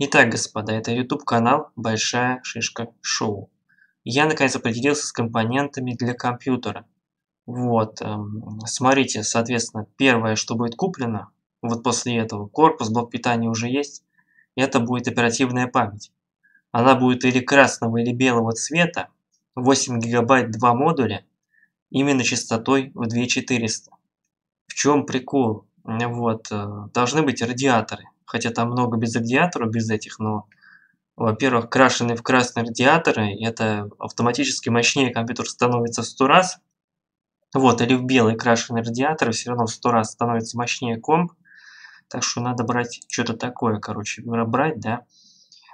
Итак, господа, это YouTube канал Большая Шишка Шоу. Я наконец определился с компонентами для компьютера. Вот, эм, смотрите, соответственно, первое, что будет куплено, вот после этого, корпус, блок питания уже есть, это будет оперативная память. Она будет или красного, или белого цвета, 8 гигабайт 2 модуля, именно частотой в 2400. В чем прикол? Вот, э, должны быть радиаторы хотя там много без радиаторов, без этих, но, во-первых, крашеные в красные радиаторы, это автоматически мощнее компьютер становится в 100 раз, вот, или в белый крашеный радиатор, все равно в 100 раз становится мощнее комп, так что надо брать что-то такое, короче, брать, да.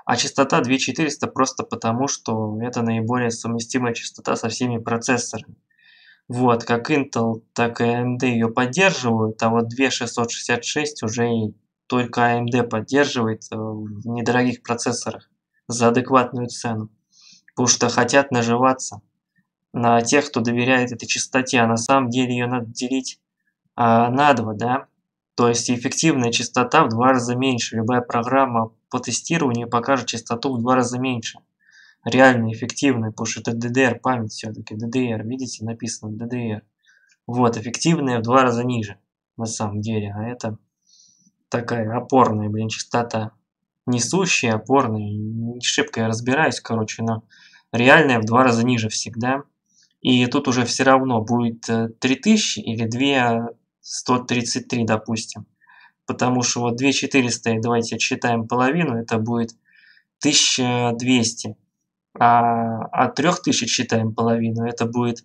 А частота 2400 просто потому, что это наиболее совместимая частота со всеми процессорами. Вот, как Intel, так и AMD ее поддерживают, а вот 2666 уже только AMD поддерживает э, в недорогих процессорах за адекватную цену. Потому что хотят наживаться на тех, кто доверяет этой частоте, а на самом деле ее надо делить а, на два, да. То есть эффективная частота в два раза меньше. Любая программа по тестированию покажет частоту в два раза меньше. Реально эффективная, потому что это DDR память все-таки, DDR, видите, написано DDR. Вот, эффективная в два раза ниже, на самом деле, а это такая опорная, блин, частота. Несущая, опорная, не шибко я разбираюсь, короче, но реальная в два раза ниже всегда. И тут уже все равно будет 3000 э, или 2133, допустим. Потому что вот 2400, давайте отсчитаем половину, это будет 1200. А от 3000 считаем половину, это будет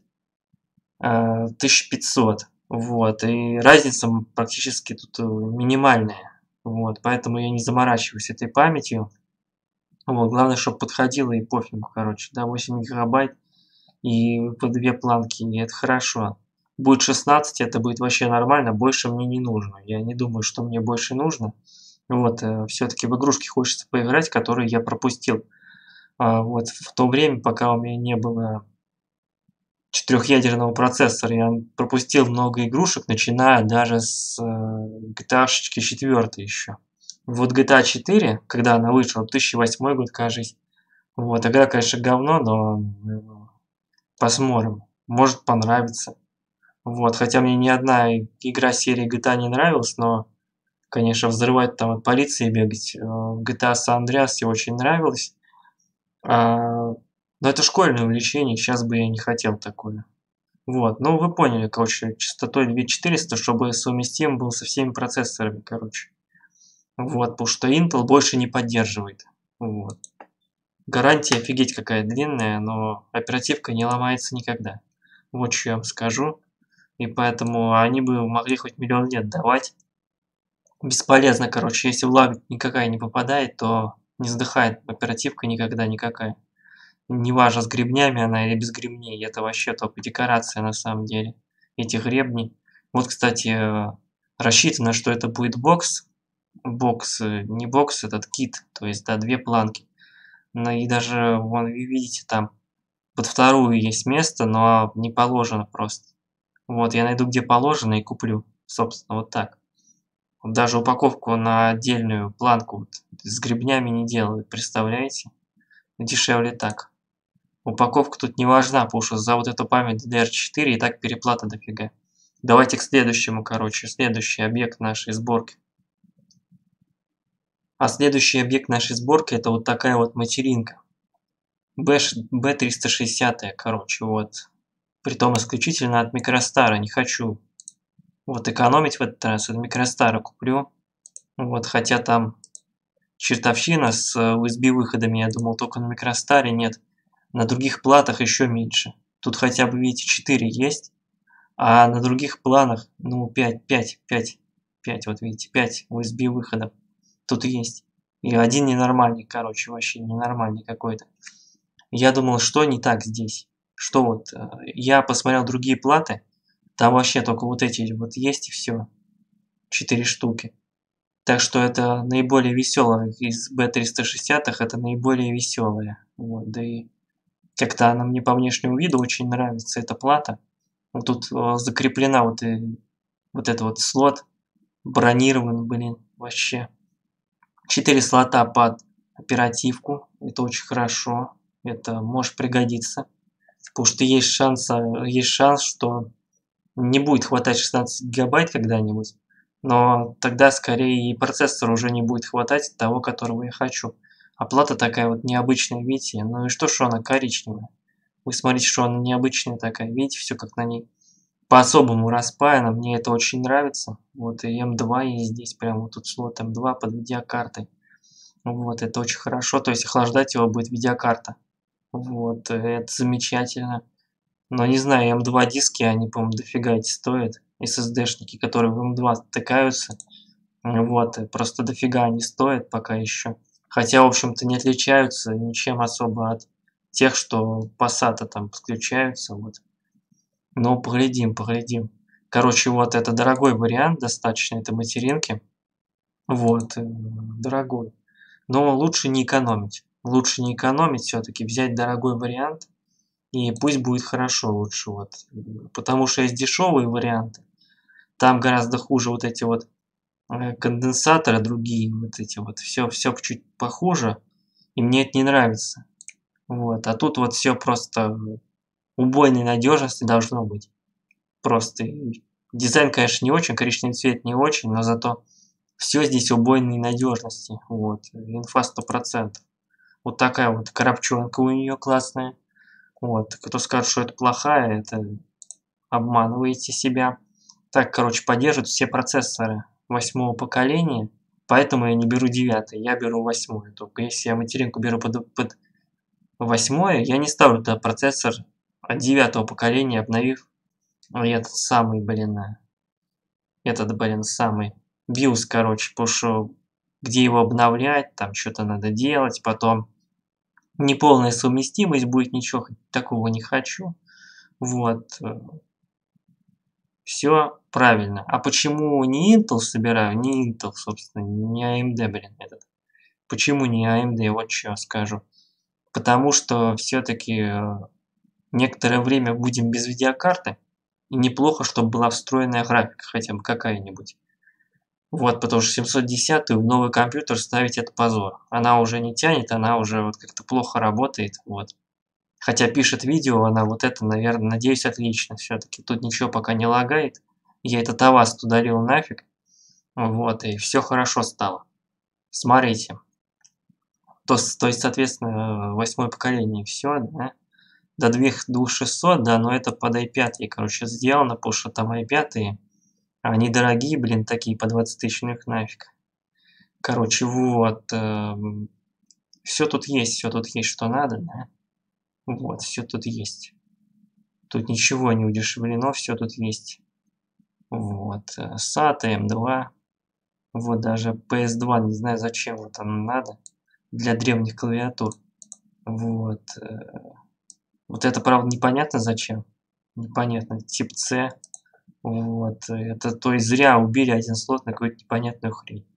1500. Вот, и разница практически тут э, минимальная. Вот, поэтому я не заморачиваюсь этой памятью. Вот, главное, чтобы подходило и пофигу, короче, да, 8 гигабайт и по две планки, и это хорошо. Будет 16, это будет вообще нормально, больше мне не нужно. Я не думаю, что мне больше нужно. Вот, э, все-таки в игрушки хочется поиграть, которые я пропустил. А, вот, в то время, пока у меня не было четырехъядерного процессора. Я пропустил много игрушек, начиная даже с э, GTA 4 еще. Вот GTA 4, когда она вышла, 2008 год, кажется. Вот, игра, конечно, говно, но ну, посмотрим. Может понравится. Вот, хотя мне ни одна игра серии GTA не нравилась, но, конечно, взрывать там от полиции бегать. Э, GTA San Andreas очень нравилось. А но это школьное увлечение, сейчас бы я не хотел такое. Вот, ну вы поняли, короче, частотой 2400, чтобы совместим был со всеми процессорами, короче. Вот, потому что Intel больше не поддерживает. Вот. Гарантия офигеть какая длинная, но оперативка не ломается никогда. Вот что я вам скажу. И поэтому они бы могли хоть миллион лет давать. Бесполезно, короче, если влага никакая не попадает, то не сдыхает оперативка никогда никакая неважно с гребнями она или без гребней, это вообще только декорация на самом деле, эти гребни. Вот, кстати, рассчитано, что это будет бокс, бокс, э, не бокс, этот кит, то есть, да, две планки. Ну и даже, вон, вы видите, там под вторую есть место, но не положено просто. Вот, я найду, где положено и куплю, собственно, вот так. Даже упаковку на отдельную планку вот, с гребнями не делают, представляете? Дешевле так. Упаковка тут не важна, что за вот эту память DDR4 и так переплата дофига. Давайте к следующему, короче, следующий объект нашей сборки. А следующий объект нашей сборки это вот такая вот материнка. B360, короче, вот. Притом исключительно от микростара, не хочу вот экономить в этот раз, от микростара куплю. Вот, хотя там чертовщина с USB выходами, я думал только на микростаре, нет. На других платах еще меньше. Тут хотя бы, видите, 4 есть, а на других планах, ну, 5, 5, 5, 5, вот видите, 5 USB выходов тут есть. И один ненормальный, короче, вообще ненормальный какой-то. Я думал, что не так здесь. Что вот, э, я посмотрел другие платы, там вообще только вот эти вот есть и все. 4 штуки. Так что это наиболее веселая из B360, это наиболее веселая. Вот, да и как-то она мне по внешнему виду очень нравится, эта плата. Вот тут э, закреплена вот, и, вот этот вот слот. Бронирован, блин, вообще. Четыре слота под оперативку. Это очень хорошо. Это может пригодиться. Потому что есть шанс, есть шанс, что не будет хватать 16 гигабайт когда-нибудь. Но тогда скорее и процессор уже не будет хватать того, которого я хочу. Оплата такая вот необычная, видите? Ну и что, что она коричневая? Вы смотрите, что она необычная такая. Видите, все как на ней по-особому распаяно. Мне это очень нравится. Вот и М2 есть здесь, прямо вот тут слот М2 под видеокартой. Вот, это очень хорошо. То есть охлаждать его будет видеокарта. Вот, это замечательно. Но не знаю, М2 диски, они, по-моему, дофига эти стоят. SSD-шники, которые в М2 стыкаются. Вот, просто дофига они стоят пока еще. Хотя, в общем-то, не отличаются ничем особо от тех, что Passat там подключаются. Вот. Но поглядим, поглядим. Короче, вот это дорогой вариант достаточно, это материнки. Вот, э, дорогой. Но лучше не экономить. Лучше не экономить все-таки, взять дорогой вариант. И пусть будет хорошо лучше. Вот. Потому что есть дешевые варианты. Там гораздо хуже вот эти вот конденсаторы другие. Вот эти вот. Все, все чуть похуже. И мне это не нравится. Вот. А тут вот все просто убойной надежности должно быть. Просто дизайн, конечно, не очень, коричневый цвет не очень, но зато все здесь убойной надежности. Вот. Инфа 100%. Вот такая вот коробчонка у нее классная. Вот. Кто скажет, что это плохая, это обманываете себя. Так, короче, поддерживают все процессоры восьмого поколения. Поэтому я не беру девятый, я беру восьмой. Только если я материнку беру под, под восьмое, я не ставлю туда процессор девятого поколения, обновив этот самый, блин, этот, блин, самый BIOS, короче, потому что где его обновлять, там что-то надо делать, потом неполная совместимость будет, ничего такого не хочу. Вот. Все правильно. А почему не Intel собираю? Не Intel, собственно, не AMD, блин, этот. Почему не AMD? Вот что скажу. Потому что все-таки э, некоторое время будем без видеокарты. И неплохо, чтобы была встроенная графика, хотя бы какая-нибудь. Вот, потому что 710 в новый компьютер ставить это позор. Она уже не тянет, она уже вот как-то плохо работает. Вот. Хотя пишет видео, она вот это, наверное, надеюсь, отлично все-таки. Тут ничего пока не лагает. Я этот аваст удалил нафиг. Вот, и все хорошо стало. Смотрите. То, то есть, соответственно, восьмое поколение, все, да до 2600, да, но это под i5, короче, сделано, потому что там i5, они дорогие, блин, такие по 20 тысяч, ну их нафиг. Короче, вот, э, все тут есть, все тут есть, что надо, да. Вот, все тут есть. Тут ничего не удешевлено, все тут есть. Вот, SATA M2. Вот даже PS2, не знаю зачем вот оно надо. Для древних клавиатур. Вот. Э, вот это, правда, непонятно зачем. Непонятно. Тип C. Вот. Это, то есть, зря убили один слот на какую-то непонятную хрень.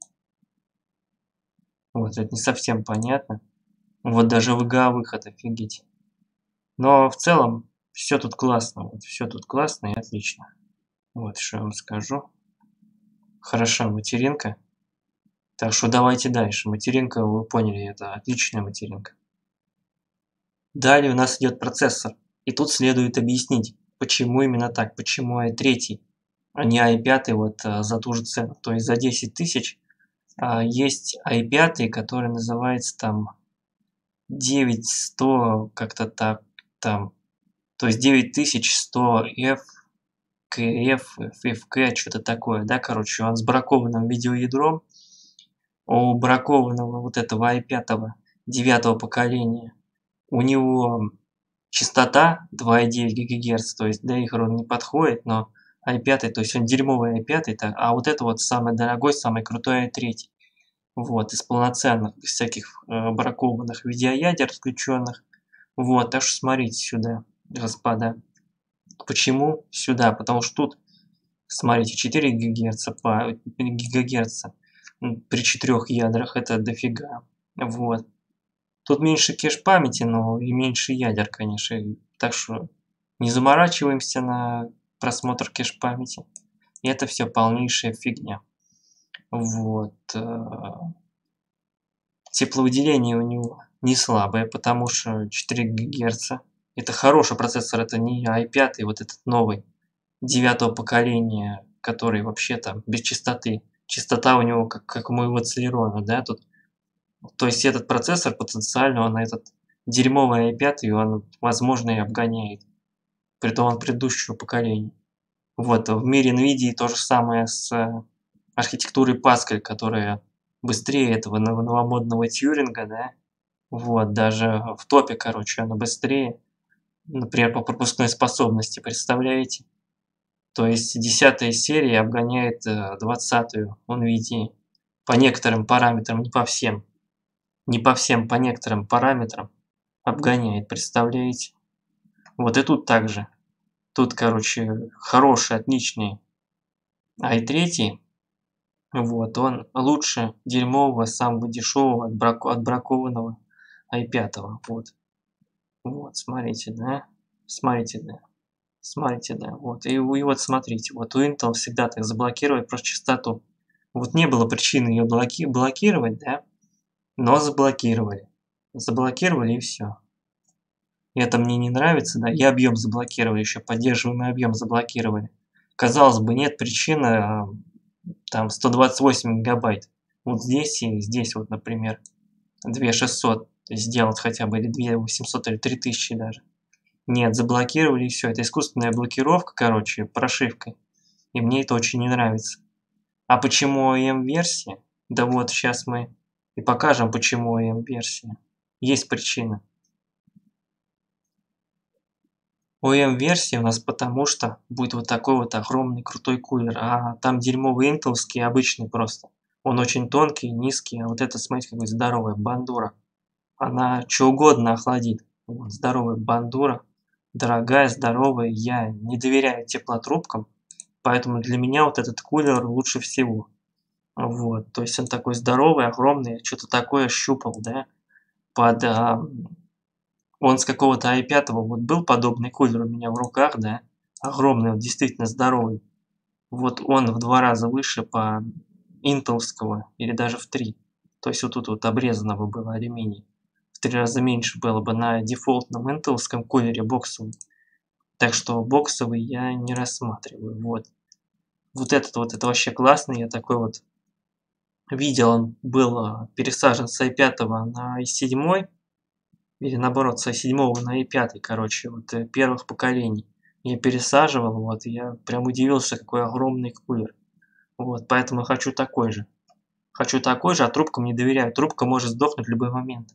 Вот, это не совсем понятно. Вот даже VGA выход, офигеть. Но в целом все тут классно. Вот, все тут классно и отлично. Вот что я вам скажу. Хороша материнка. Так что давайте дальше. Материнка, вы поняли, это отличная материнка. Далее у нас идет процессор. И тут следует объяснить, почему именно так, почему i3, а не i5 вот а, за ту же цену. То есть за 10 тысяч а, есть i5, который называется там 9100, как-то так, там, то есть 9100F, KF, FFK, что-то такое, да, короче, он с бракованным видеоядром, у бракованного вот этого i5 девятого поколения у него частота 2,9 ГГц, то есть для игр он не подходит, но i5, то есть он дерьмовый i5, а вот это вот самый дорогой, самый крутой i3. Вот, из полноценных, без всяких э, бракованных видеоядер включенных. Вот, что смотрите сюда, господа. Почему сюда? Потому что тут, смотрите, 4 ГГц, по, ГГц при четырех ядрах это дофига. Вот. Тут меньше кеш памяти, но и меньше ядер, конечно. Так что не заморачиваемся на просмотр кеш памяти. И это все полнейшая фигня. Вот. Э, Тепловыделение у него не слабое, потому что 4 ГГц. Это хороший процессор, это не i5, вот этот новый, девятого поколения, который вообще-то без частоты. Частота у него как, как у моего Celeron, да, тут. То есть этот процессор потенциально, он этот дерьмовый i5, он, возможно, и обгоняет. Притом он предыдущего поколения. Вот, в мире NVIDIA то же самое с э, архитектурой Pascal, которая быстрее этого новомодного Тьюринга, да, вот, даже в топе, короче, она быстрее, например, по пропускной способности, представляете? То есть десятая серия обгоняет э, двадцатую NVIDIA по некоторым параметрам, не по всем. Не по всем, по некоторым параметрам обгоняет, представляете? Вот и тут также. Тут, короче, хороший, отличный i3. Вот, он лучше дерьмового, самого дешевого, отбракованного i5. Вот. Вот, смотрите, да? Смотрите, да. Смотрите, да. Вот. И, и вот смотрите, вот у Intel всегда так заблокировать просто частоту. Вот не было причины ее блоки блокировать, да? Но заблокировали. Заблокировали и все. Это мне не нравится, да? И объем заблокировали, еще поддерживаемый объем заблокировали. Казалось бы, нет причины а, там 128 гигабайт. Вот здесь и здесь вот, например, 2600 сделать хотя бы, или 2800, или 3000 даже. Нет, заблокировали и все. Это искусственная блокировка, короче, прошивкой. И мне это очень не нравится. А почему OEM-версия? Да вот, сейчас мы и покажем, почему OEM-версия. Есть причина. OEM-версия у нас потому что будет вот такой вот огромный крутой кулер, а там дерьмовый интеловский обычный просто. Он очень тонкий, низкий, а вот это, смотрите, какой здоровая бандура. Она что угодно охладит. Вот, здоровая бандура дорогая, здоровая, я не доверяю теплотрубкам, поэтому для меня вот этот кулер лучше всего. Вот, то есть он такой здоровый, огромный, что-то такое щупал, да, под... А, он с какого-то i5, вот был подобный кулер у меня в руках, да, огромный, вот, действительно здоровый. Вот он в два раза выше по интелского, или даже в три. То есть вот тут вот обрезанного было алюминий три раза меньше было бы на дефолтном интелском кулере боксовом. Так что боксовый я не рассматриваю. Вот. Вот этот вот, это вообще классный. Я такой вот видел, он был а, пересажен с i5 на i7. Или наоборот, с i7 на i5, короче, вот э, первых поколений. Я пересаживал, вот, я прям удивился, какой огромный кулер. Вот, поэтому хочу такой же. Хочу такой же, а трубкам не доверяю. Трубка может сдохнуть в любой момент.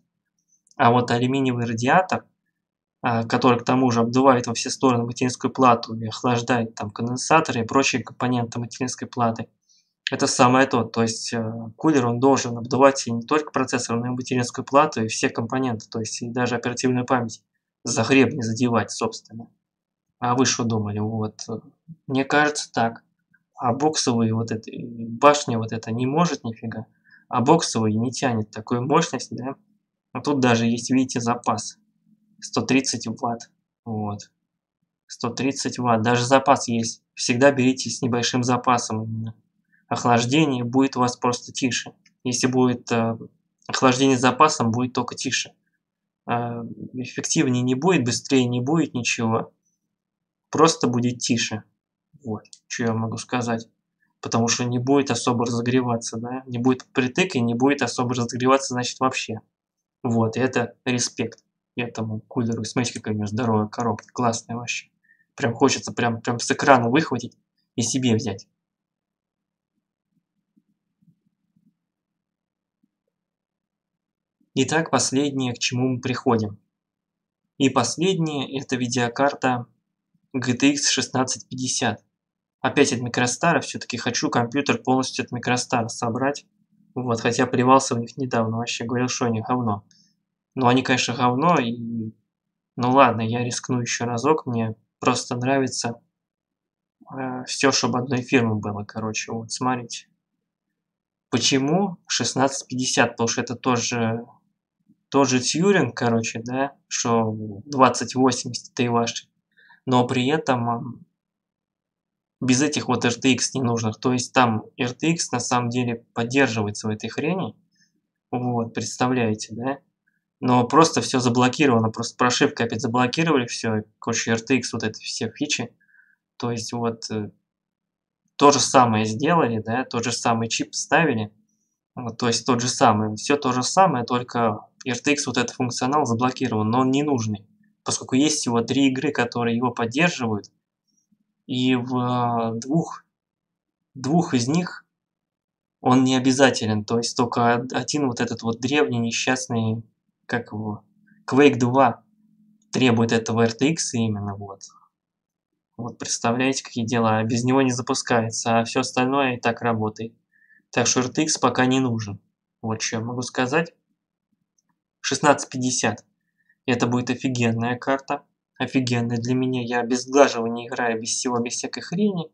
А вот алюминиевый радиатор, а, который к тому же обдувает во все стороны материнскую плату и охлаждает там конденсаторы и прочие компоненты материнской платы, это самое то. То есть э, кулер он должен обдувать и не только процессор, но и материнскую плату и все компоненты, то есть и даже оперативную память за хреб не задевать, собственно. А вы что думали? Вот. Мне кажется так. А боксовый вот эта башня вот это не может нифига. А боксовый не тянет такую мощность, да? А тут даже есть, видите, запас. 130 ватт. Вот. 130 ватт. Даже запас есть. Всегда берите с небольшим запасом именно. Охлаждение будет у вас просто тише. Если будет э, охлаждение с запасом, будет только тише. Э, эффективнее не будет, быстрее не будет ничего. Просто будет тише. Вот, что я могу сказать. Потому что не будет особо разогреваться, да. Не будет притык и не будет особо разогреваться, значит, вообще. Вот, и это респект этому кулеру. Смотрите, какая у него здоровая коробка, классная вообще. Прям хочется прям, прям с экрана выхватить и себе взять. Итак, последнее, к чему мы приходим. И последнее, это видеокарта GTX 1650. Опять от Microstar, все-таки хочу компьютер полностью от Microstar собрать. Вот, хотя плевался в них недавно, вообще говорил, что они говно. Ну, они, конечно, говно, и... Ну ладно, я рискну еще разок, мне просто нравится э, все, чтобы одной фирмы было, короче, вот, смотрите. Почему 1650? Потому что это тоже, тот же Тьюринг, короче, да, что 2080 это и ваши. Но при этом без этих вот RTX ненужных. То есть там RTX на самом деле поддерживается в этой хрени. Вот, представляете, да? Но просто все заблокировано, просто прошивка опять заблокировали все, короче, RTX, вот эти все фичи. То есть вот э, то же самое сделали, да, тот же самый чип ставили, то есть тот же самый, все то же самое, только RTX вот этот функционал заблокирован, но он не нужный, поскольку есть всего три игры, которые его поддерживают, и в э, двух, двух из них он не обязателен, то есть только один вот этот вот древний несчастный, как его, Quake 2 требует этого RTX именно вот. Вот представляете, какие дела, без него не запускается, а все остальное и так работает. Так что RTX пока не нужен. Вот что я могу сказать. 1650. Это будет офигенная карта. Офигенная для меня. Я без сглаживания играю, без всего, без всякой хрени.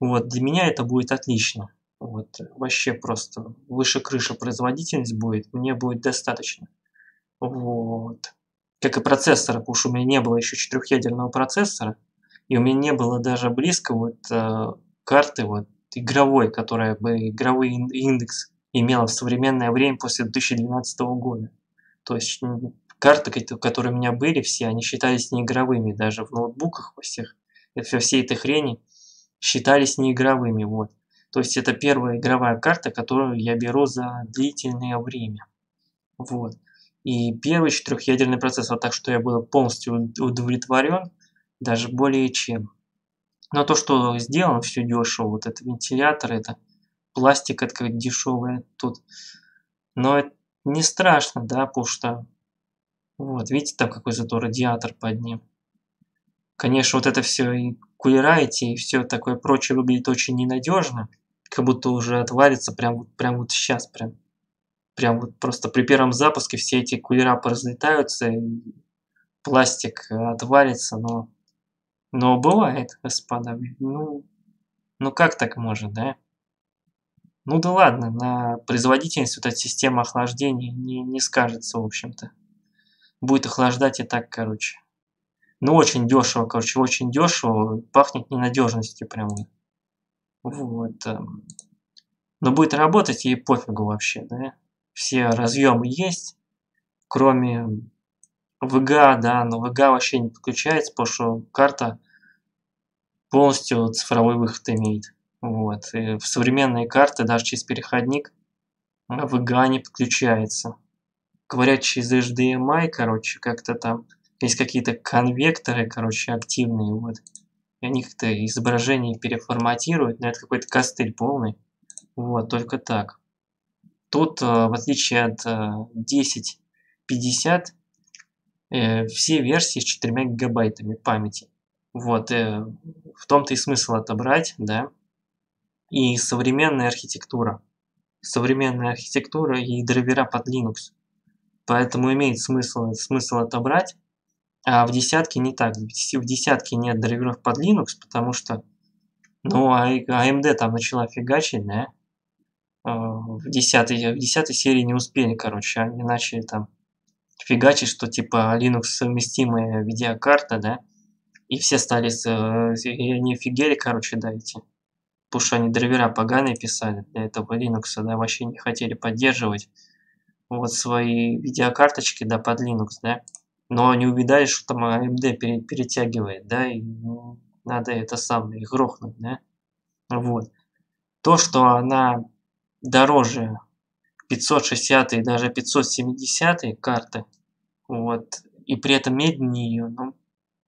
Вот, для меня это будет отлично. Вот, вообще просто выше крыши производительность будет, мне будет достаточно. Вот. Как и процессора, потому что у меня не было еще четырехъядерного процессора, и у меня не было даже близко вот э, карты вот игровой, которая бы игровой индекс имела в современное время после 2012 года. То есть карты, которые у меня были, все, они считались неигровыми, даже в ноутбуках во всех, во всей этой хрени считались неигровыми, вот. То есть это первая игровая карта, которую я беру за длительное время. Вот. И первый четырехъядерный процессор, так что я был полностью удовлетворен, даже более чем. Но то, что сделано все дешево, вот это вентилятор, это пластик, это как дешевая тут. Но это не страшно, да, потому что, вот, видите, там какой зато радиатор под ним. Конечно, вот это все и кулера эти, и все такое прочее выглядит очень ненадежно как будто уже отвалится прям, прям вот сейчас, прям, прям вот просто при первом запуске все эти кулера поразлетаются, и пластик отвалится, но, но бывает, господа, ну, ну как так может, да? Ну да ладно, на производительность вот эта система охлаждения не, не скажется, в общем-то. Будет охлаждать и так, короче. Ну очень дешево, короче, очень дешево, пахнет ненадежностью прям. Вот. Эм. Но будет работать и пофигу вообще, да. Все разъемы есть, кроме VGA, да, но VGA вообще не подключается, потому что карта полностью цифровой выход имеет. Вот. И в современные карты даже через переходник VGA не подключается. Говорят, через HDMI, короче, как-то там есть какие-то конвекторы, короче, активные, вот и они как-то изображение переформатируют, но это какой-то костыль полный. Вот, только так. Тут, э, в отличие от 1050, э, э, все версии с 4 гигабайтами памяти. Вот, в том-то и смысл отобрать, да. И современная архитектура. Современная архитектура и драйвера под Linux. Поэтому имеет смысл, смысл отобрать а в десятке не так. В десятке нет драйверов под Linux, потому что, ну, AMD а там начала фигачить, да? А, в десятой, в десятой серии не успели, короче, они начали там фигачить, что типа Linux совместимая видеокарта, да? И все стали, и они офигели, короче, да, эти. Потому что они драйвера поганые писали для этого Linux, да, вообще не хотели поддерживать вот свои видеокарточки, да, под Linux, да но не увидали, что там AMD перетягивает, да, и ну, надо это самое, грохнуть, да. Вот. То, что она дороже. 560 и даже 570 карты, вот, и при этом медленнее ее, ну,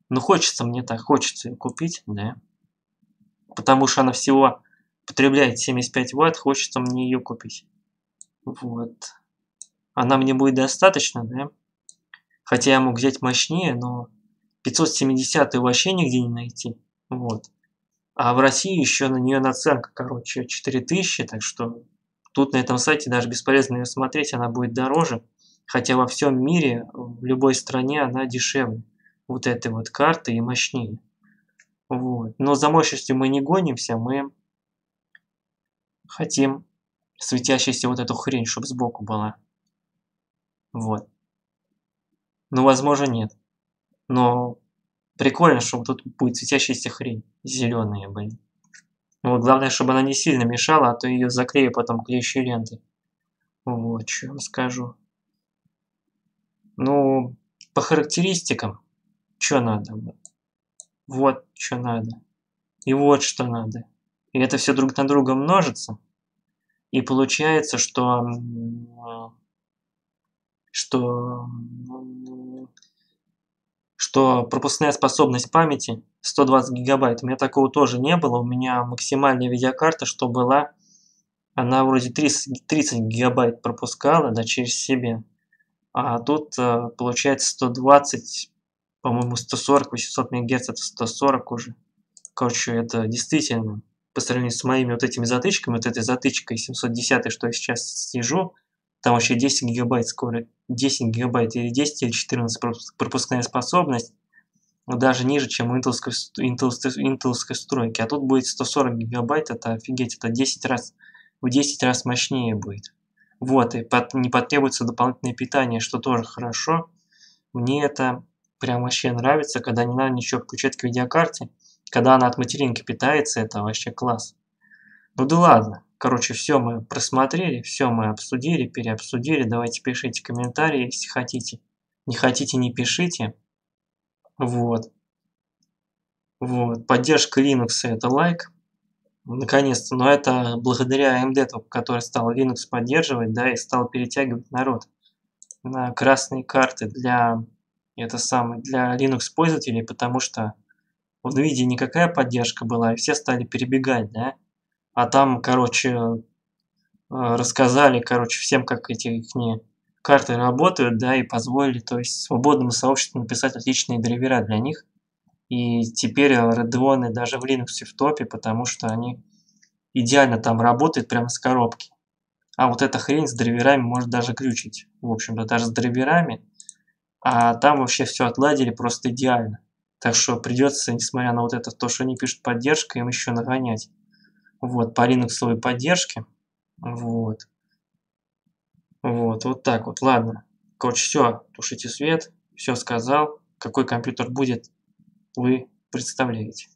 ну хочется мне так, хочется ее купить, да, потому что она всего потребляет 75 ватт, хочется мне ее купить, вот, она мне будет достаточно, да, Хотя я мог взять мощнее, но 570 вообще нигде не найти. Вот. А в России еще на нее наценка, короче, 4000, так что тут на этом сайте даже бесполезно ее смотреть, она будет дороже. Хотя во всем мире, в любой стране она дешевле. Вот этой вот карты и мощнее. Вот. Но за мощностью мы не гонимся, мы хотим светящуюся вот эту хрень, чтобы сбоку была. Вот. Ну, возможно, нет. Но прикольно, что тут будет светящаяся хрень. Зеленые, блин. Ну, вот главное, чтобы она не сильно мешала, а то ее заклею потом клеющей лентой. Вот, что я скажу. Ну, по характеристикам, что надо? Вот, что надо. И вот, что надо. И это все друг на друга множится. И получается, что, что, что пропускная способность памяти 120 гигабайт. У меня такого тоже не было. У меня максимальная видеокарта, что была, она вроде 30, 30 гигабайт пропускала, да, через себе. А тут э, получается 120, по-моему, 140, 800 МГц, это 140 уже. Короче, это действительно, по сравнению с моими вот этими затычками, вот этой затычкой 710, что я сейчас сижу, там вообще 10 гигабайт скоро, 10 гигабайт или 10 или 14 пропускная способность, даже ниже, чем у интелской, интелской, интелской стройки. А тут будет 140 гигабайт, это офигеть, это 10 раз, в 10 раз мощнее будет. Вот, и под, не потребуется дополнительное питание, что тоже хорошо. Мне это прям вообще нравится, когда не надо ничего включать к видеокарте. Когда она от материнки питается, это вообще класс. Ну да ладно. Короче, все мы просмотрели, все мы обсудили, переобсудили. Давайте пишите комментарии, если хотите. Не хотите, не пишите. Вот. Вот. Поддержка Linux это лайк наконец-то, но это благодаря AMD, который стал Linux поддерживать, да, и стал перетягивать народ на красные карты для, это самое, для Linux пользователей, потому что в NVIDIA никакая поддержка была, и все стали перебегать, да, а там, короче, э, рассказали, короче, всем, как эти их карты работают, да, и позволили, то есть, свободному сообществу написать отличные драйвера для них, и теперь Radeon даже в Linux в топе, потому что они идеально там работают прямо с коробки. А вот эта хрень с драйверами может даже глючить. В общем-то, даже с драйверами. А там вообще все отладили просто идеально. Так что придется, несмотря на вот это, то, что они пишут поддержка, им еще нагонять. Вот, по линуксовой поддержке. Вот. Вот, вот так вот. Ладно. Короче, все, тушите свет. Все сказал. Какой компьютер будет, вы представляете.